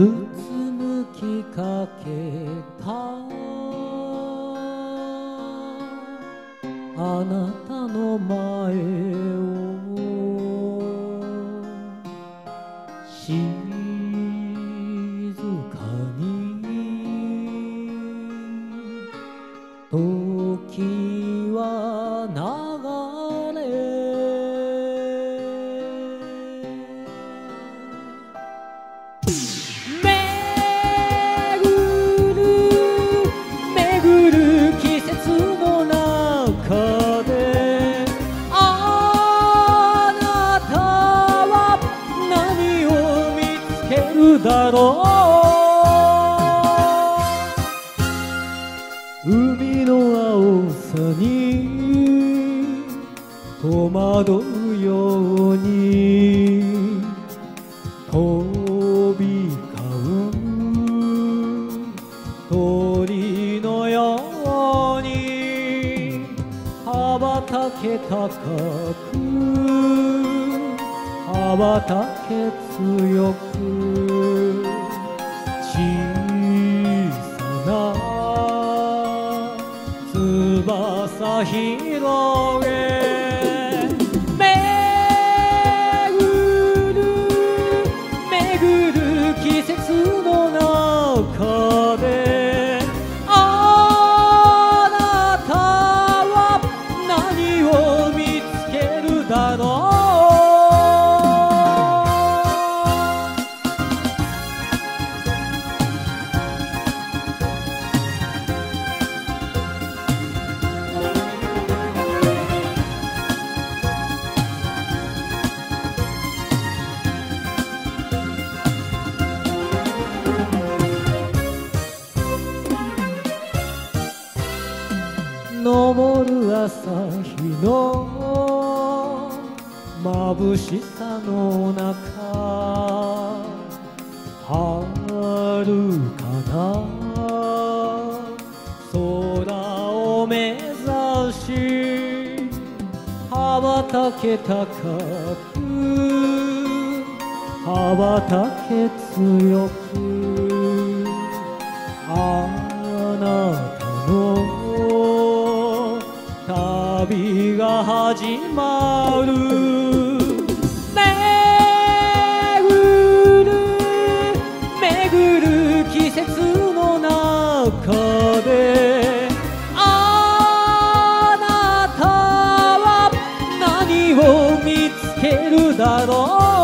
うつむきかけたあなたの前を。静かに。時ろう。海の青さに戸惑うように。飛び交う鳥のように。羽ばたけ高く。羽ばたけ強く。翼広げ。巡る巡る季節の中で。昇る朝日の眩しさの中遥かな空を目指し羽ばたけ高く羽ばたけ強くが始まる。めぐるめぐる季節の中であなたは何を見つけるだろう。